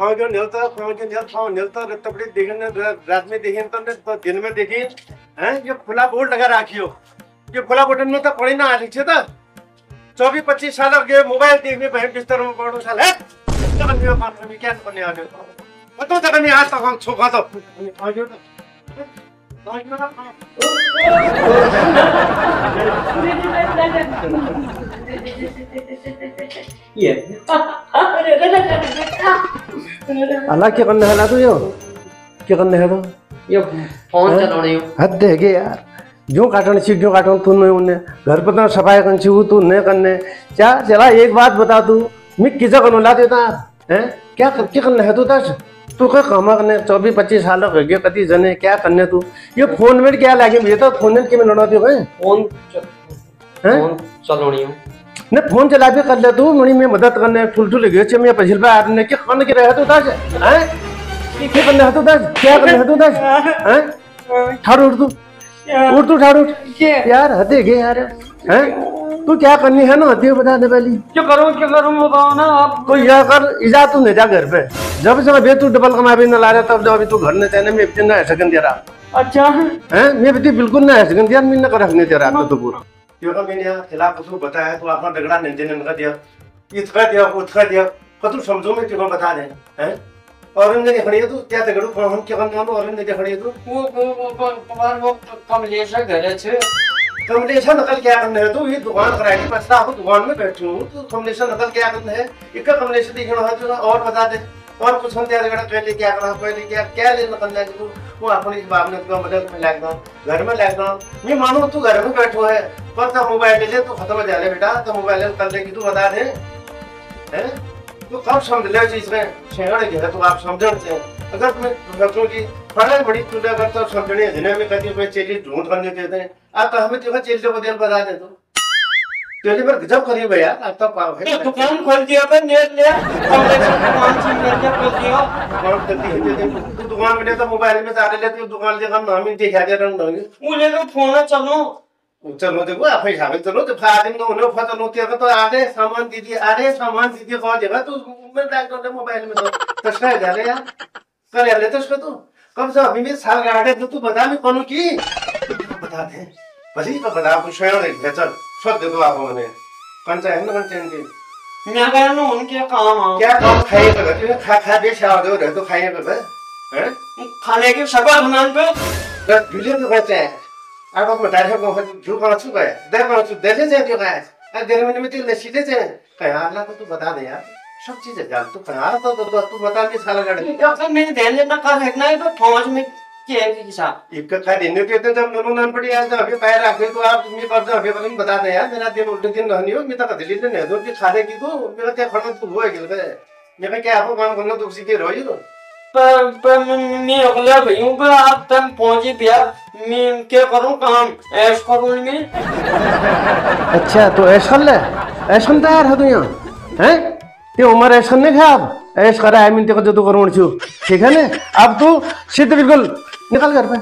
खाओ जो निलता खाओ जो निल खाओ निलता तबड़ी देखने रात में देखी तो ने तो दिन में देखी हैं ये खुला बोर्ड लगा राखियो ये खुला बोर्ड में तो पड़ी ना आली छे तो चौबीस पच्चीस साल के मोबाइल देखने बहन बिस्तर में पड़ो साल है तक नहीं मार में क्या करने आ गए पता तक नहीं आज तक हम छोका तो आ गयो तो आज मेरा अल्लाह क्या करने हला तू यो? क्या करने है तो? ये फ़ोन चलाने हो हद है के यार। जो काटन छी जो काटन तू नहीं उन्ने घर पर तो सफ़ाई करनी छी तू नहीं करने। क्या चला एक बात बता तू। मैं किसा करने ला देता हैं? क्या कर, क्या करने है तू दस तू क्या काम करने चौबीस पच्चीस साल हो गए कति जने क्या करने तू? ये फ़ोन में क्या लागे? मुझे तो फ़ोन में क्या लड़ा है? फ़ोन फ़ोन चलाने हो ने फ़ोन चला भी कर ले तू मणि में मदद करने ठुल ठुल गए मैं पछिल पे आने के करने के रहे तू दस हैं? क्या करने है तू दस क्या करने है तू दस हैं? ठाड़ उठ तू। उठ तू ठाड़ उठ। यार हदे गे यार। हैं? तू क्या करनी है ना हदे बता दे पहली। क्या करूँ क्या करूँ बताओ ना आप। तो यह कर इजा तू नहीं जा घर पे। जब से मैं तू डबल कमा भी न ला रहा तब जब अभी तू घर नहीं चाहने मैं इतने ना सकन दे रहा। अच्छा। हैं? मैं भी बिल्कुल ना सकन दिया मैं न कर रखने दे रहा तो पूरा। यो का मैंने खिलाफ कुछ बताया तो आपने दगड़ा नहीं देने का दिया। इतका दिया उतका दिया। कतु समझो मैं क्यों बता दे हैं और ने खड़ी है तू क्या दगड़ू हम क्या करने वालो और ने खड़ी है तू वो वो वो वो वो कमलेश घर है कमलेशन नकल क्या करने है? तू ये दुकान कराएगी पैसा आपको दुकान में बैठू। हूँ तो कमलेशन नकल क्या करने है? इक्का कमलेशन दिखना है जो और बता दे। क्या करा पहले क्या। क्या ले नकल जाएगी तू वो अपनी बाप ने तो मदद में दो घर में दो मैं मानो तू घर में बैठो है, पर तो मोबाइल ले ले तो खत्म हो जाए बेटा। तो मोबाइल कर लेगी तू बता दे। हैं? तू कब समझ ले चीज़ में? शेहड़ गया तो आप समझण से अगर तुम्हें बच्चों की पढ़ाई बड़ी तूने अगर तो समझने में कहती चेली ढूंढ करने देते हैं। आप तो हमें देखो चेली को दिन बता दे तो। चेली पर गजब करी भैया। आप तो पाव है। दुकान खोल दिया था नेट की दुकान नेट लिया खोल दिया? दुकान करती है दे तू दुकान में तो मोबाइल में सारे लेते हो दुकान लेकर नाम ही दिखा दे रंग होंगे मुझे तो फ़ोन है चलो। चलो देखो आप ही साबित चलो तो फादिम तो उन्हें फसा लो तेरे तो आगे सामान दीजिए अरे सामान दीजिए कौन जगह तू मैं बैग दो मोबाइल में तो तस्का जा रहे यार। कर ले तो उसको तू। कब से अभी भी साल गाड़े तो तू बता भी कौन की? बता दे। भली तो बता कुछ स्वयं देख ले चल सब दे दो आप मैंने। कौन सा है ना कौन चाहिए मैं कह रहा हूँ उनके काम आ क्या काम? कर तू खा खा दे शाव दे रहे तो खाइए कर हैं? खाने की सफ़ा बनाने पे। तो बिलियन तो कहते हैं आप बता रहे हो जो कौन छु गए दे कौन छु दे ले जो गए अरे देर में में तो ले सीधे से कहीं अल्लाह को तू बता दे यार सब चीज़ें जान तू कहाँ तो तो तू बता नहीं साला मैंने ध्यान देना का देखना है तो फौज में क्या है एक का देने देते जब दोनों नान पड़ी आज अभी पैर रखे तो आप मैं कर दो अभी कहीं बता दे यार मेरा दिन उल्टे दिन रहनी हो मैं तो दिल्ली से नहीं दो कि खाने की तो मेरा क्या खड़ा तू हुआ गिल गए मैं क्या आपको काम करना तो सीखे रहो तो? पर पर मैं मैं अगला भैया पर आप तक पहुँचे भैया मैं क्या करूँ काम? ऐश करूँ मैं? अच्छा तो ऐसा ले। ऐसा तैयार है तू यहाँ? हैं? ते उम्र ऐसा नहीं खा अब ऐश करा है मिनटे को जो तू करूँ छू ठीक है ना? अब तू सीधे बिल्कुल निकल घर पे।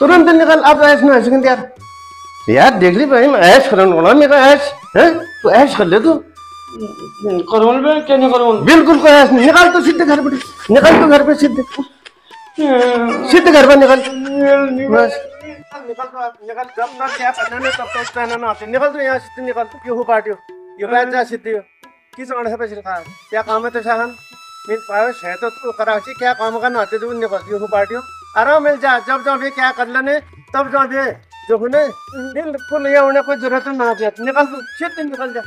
तुरंत निकल अब ऐश में ऐसे यार। यार देख ली भाई मैं ऐश करने वाला मेरा ऐश हैं? तू ऐश कर ले तू। करूँ मैं क्या नहीं करूँ बिल्कुल कोई ऐश नहीं। निकल तू सीधे घर पे निकल तू घर पे सीधे। सीधे घर पे निकल। बस। निकल तो निकल जब ना क्या करना नहीं तब तक कहना ना आते। निकल तो यहाँ सीधे निकल तू। क्यों पार्टियो ये बैठ जा सीधे। किस अड़े पे सिरका क्या काम है तो शाहन मिल पाए है तो तू कराची क्या काम करना आते तू? निकल क्यों पार्टियो आराम मिल जा जब जब ये क्या कर लेने, तब जब ये जो होने बिल्कुल ये होने कोई ज़रूरत ना आती निकल तू सीधे निकल जा।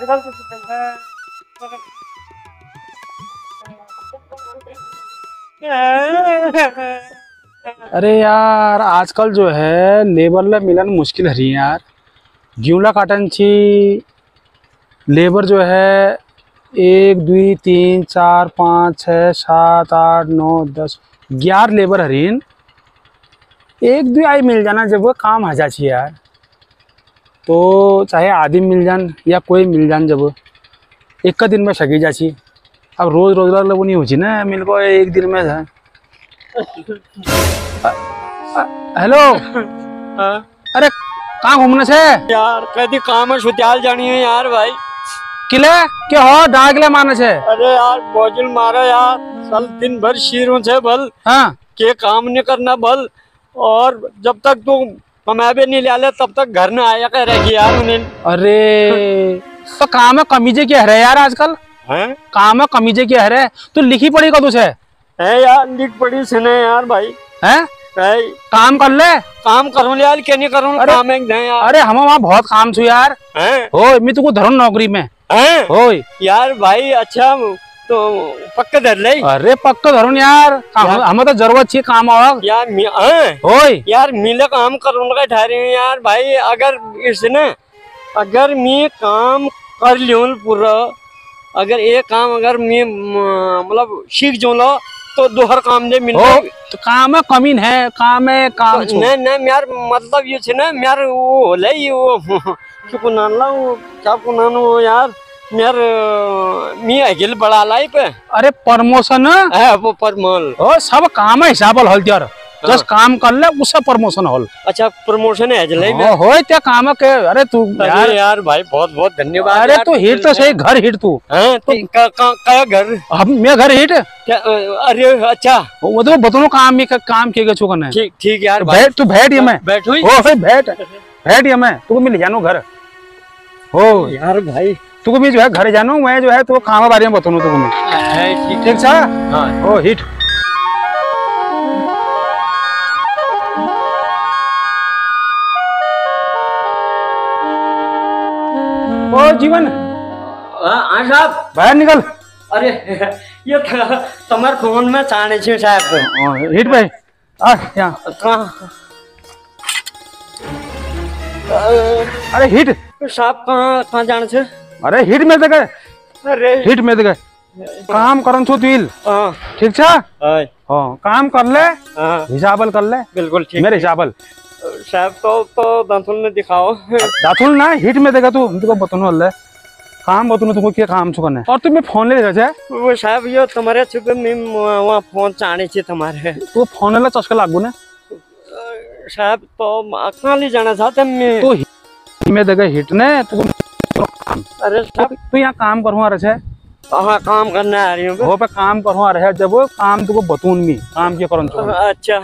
निकल तू अरे यार, आजकल जो है लेबरला मिलन मुश्किल है रही यार। गिवला काटन छी लेबर जो है, एक दुई तीन, चार, पाँच, छः, सात, आठ, नौ, दस ग्यारह लेबर हरीन। एक दुई आई मिल जाना जब वो काम आ जा यार। तो चाहे आदमी मिल जान या कोई मिल जान जब एक दिन में सकी जा अब रोज रोज़गार लोग नहीं हो छी ना मिल को एक दिन में है हेलो। अरे कहाँ घूमने से? यार कहती काम है सुतियाल जानी है यार भाई। किले? के हो? डाक किले माने छे। अरे यार बोझल मारा यार। साल दिन भर शीरों से बल हाँ। के काम नहीं करना बल और जब तक तू कमाबे नहीं ले आले तब तक घर न आया कर रहेगी यार उन्हें। अरे तो काम में कमीजे क्या है यार आजकल? हैं? काम में कमीजे क्या है तू लिखी पड़ी का तुझे है यार लिख पड़ी सुने यार भाई। हैं? है। काम कर ले। काम करूँ ले यार क्या नहीं करूँ? अरे- काम एक यार अरे हम वहाँ बहुत काम छू यार। हैं? हो मैं तुको धरू नौकरी में। हैं? यार भाई अच्छा तो पक्का धर ले। अरे पक्का धरू यार। हम तो ज़रूरत छे काम यार मी- होय यार मिले काम करूँगा ठहरे यार। भाई अगर इसने अगर मैं काम कर लियो पूरा अगर ये काम अगर मैं मतलब सीख जो लो तो दोहर काम दे मिल तो काम है कमीन है काम है काम तो नहीं नहीं यार मतलब ये छे ना यार वो होले ये वो। क्यों नान ला वो क्या को नान वो यार? यार मी अगिल बड़ा लाई पे अरे प्रमोशन? है वो परमल। ओ सब काम है हिसाब हल जस काम कर ले उससे प्रमोशन हल। अच्छा प्रमोशन है अजले में? हो होय त्या काम के अरे तू यार। यार भाई बहुत बहुत धन्यवाद अरे तू हिट तो सही घर हिट तू। हाँ तो का, का, का घर? अब मैं घर हिट? क्या अरे अच्छा। वो तो बतनो काम में काम के छु करना ठीक ठीक यार भाई। बैठ तू बैठ ये मैं। बैठ हुई हो भाई बैठ बैठ ये मैं। तू मिल जानो घर। हो। यार भाई। तू मैं जो है घर जानो मैं जो है तू काम बारे में बताऊँ तू ठीक। ठीक छा? हाँ। ओ हिट। जीवन? हाँ, हाँ साहब। बाहर निकल। अरे ये तो तुम्हारे फ़ोन में चाने छे साहब। हाँ, हिट भाई अरे हिट। साहब कहाँ कहाँ जाने छे अरे हिट में देखे अरे। हिट में देखे काम करन छु दिल ठीक छ? हाँ। काम कर ले। हिसाबल कर ले। बिल्कुल ठीक। मेरे हिसाबल साहब तो तो दांतुल ने दिखाओ। दातुल ना हिट में देगा तू। तुमको बतनो हल्ले काम बतनो तुमको क्या काम छु करने और तुम्हें फ़ोन ले जा वो साहब ये तुम्हारे छुपे में वहाँ फ़ोन चाणे छे तुम्हारे। तू फ़ोन ले चस्का लागू ने? साहब तो कहाँ ले जाना चाहते मैं। तू हिट में देगा हिट ने? तू अरे साहब तू यहाँ काम करवा रहे है हाँ काम करने आ रही हूँ। वो पे काम करवा रहे है। जब वो काम तुको बतून मी काम क्या करन छु अच्छा।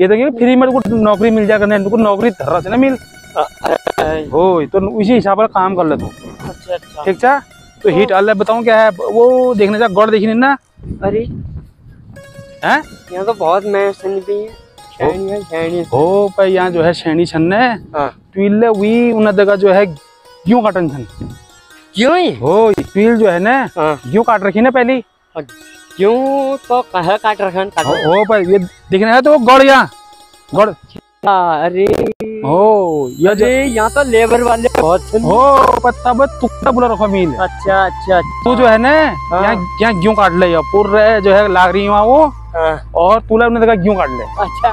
ये देखिए फ्री में तुको नौकरी मिल जा करने तुको नौकरी धर से ना मिल। अच्छा हो तो उसी हिसाब से काम कर ले तू। अच्छा ठीक छा तो हिट अल्लाह बताऊँ क्या है? वो देखने जा गौर देखी ना? अरे। हैं? यहाँ तो बहुत मेहसन भी है। शैनी हो पे यहाँ जो है श्रेणी छन ने हाँ। ट्विल वी उन जगह जो है क्यों काटन छन क्यों ही? हो ट्विल जो है ना हाँ। क्यों काट रखी ना पहली? क्यों तो कह काट रखा है, काट हो, हो। पे ये देखने है तो गौड़ यहाँ। गौड़। अरे। हो ये जो अरे यहाँ तो लेबर वाले बहुत। हो। पत्ता बस तुक्का बुला रखो मिल? अच्छा अच्छा तू जो है ना हाँ। यहाँ यहाँ क्यों काट ले? पूरे जो है लाग रही वहाँ वो। हाँ, और तूला उन्हें देखा क्यों काट ले? अच्छा।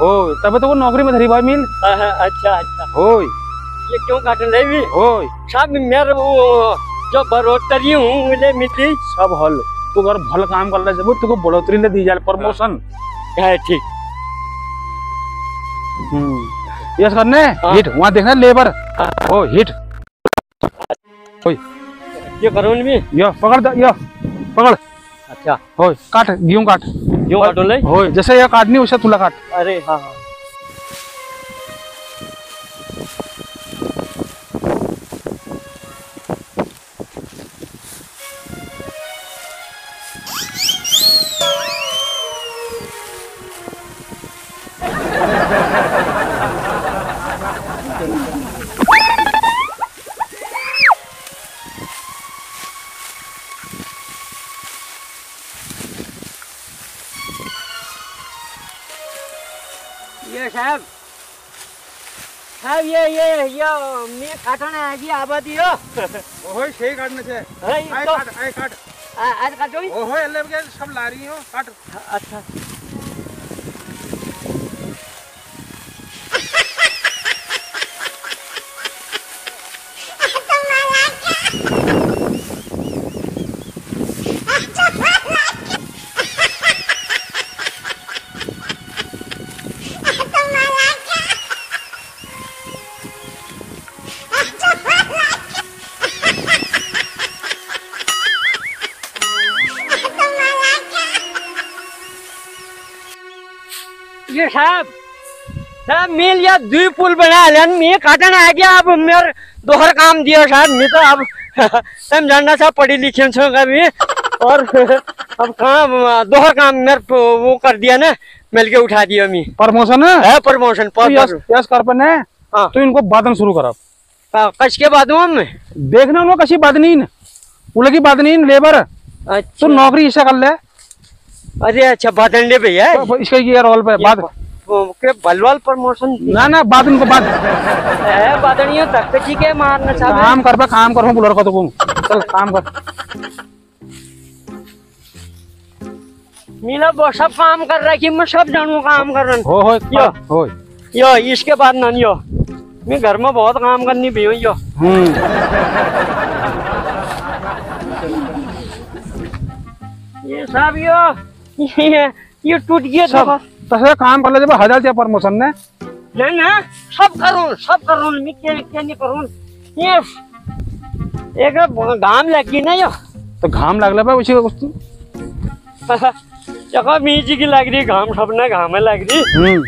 हो तब तो वो नौकरी में धरी भाई मिल। हाँ, अच्छा अच्छा। हो ये क्यों काटने लगी? भी हो साहब मेरे वो जो बढ़ोतरी हूँ मुझे मिली सब हल। तू अगर भल काम कर ले जब तुको बढ़ोतरी ले दी जाए प्रमोशन। है ठीक। हम्म। यस करने? हाँ। हिट वहाँ देखना लेबर। ओ हिट। ये करो भी यो पकड़ दे यो पकड़। अच्छा। हो काट गेहूँ काट। क्यों काटो ले। हो जैसे ये काटनी वैसे तुला काट। अरे हाँ हाँ। साहब साहब ये ये ये मैं काटने आजी आबा दियो ओहो सही काटने से है आए काट आए काट आ- आज काटो ही? ओहो अल्लाह के सब ये साहब साहब मिल या दुई पुल बना लेन मी काटन आ गया अब मेर दोहर काम दिया साहब मैं तो अब तुम जानना साहब पढ़ी लिखी छो कभी और अब काम दोहर काम मेरे वो कर दिया ना मिल के उठा दिया मी। प्रमोशन है? है प्रमोशन तो यस कर है हाँ। तो इनको बादन शुरू करा। कश के बाद देखना उनको कशी बादनीन उलगी बादनीन लेबर। तो अच्छा नौकरी ऐसा कर ले। अरे अच्छा ले भैया तो इसका ये रोल पे बाद बलवाल प्रमोशन? ना ना बाद उनको बाद है बादनियों तक जी के मारना साहब काम कर पे काम कर बुलर को तो। चल काम कर। मिला वो सब काम कर रहा है कि मैं सब जानू काम कर रहा हूँ हो हो यो। हो यो इसके बाद ना यो। मैं घर में बहुत काम करनी भी हूँ यो। हम्म। ये सब यो। ये ये टूट गया सब सब तसे काम कर ले जब हज़ार दिया प्रमोशन ने। नहीं ना सब करूँ सब करूँ मैं क्या क्या नहीं करूँ। ये एक घाम लगी ना यो। तो घाम लागला बा उसी को जगह मीची की लग रही घाम सब ना घामे लग रही। हम्म।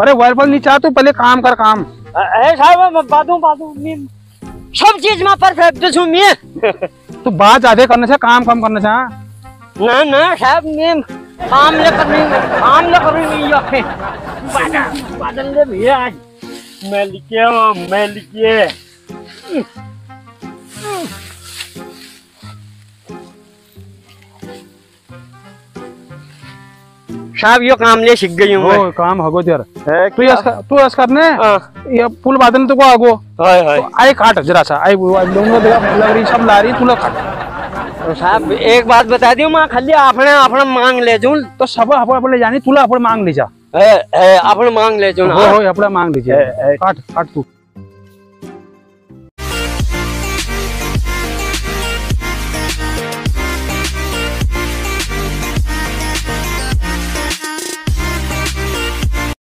अरे वायर पर नहीं चाह तू पहले काम कर काम। ए साहब बादू बादू मैं सब चीज़ में परफेक्ट हूँ मैं। तू बात ज़्यादा करने से काम कम करने से ना ना साहब मैं काम ले करनी, काम ले करनी यो बादल बादल ले भैया मैं लिखिए मैं लिखे। साहब यो काम ले सीख गई हूँ काम हगो तेर तू यस तू यस करने हाँ। ये पुल बादन तो को आगो। हाय हाय। तो आई काट जरा सा आई वो लोगों लग रही सब ला रही तू काट तो साहब एक बात बता दी मैं खाली अपने अपने मांग ले जूं तो सब अपन अपन ले जानी तुला अपन मांग लीजा अपने मांग ले जूं हो हो अपना मांग लीजिए। ए, ए। काट काट तू।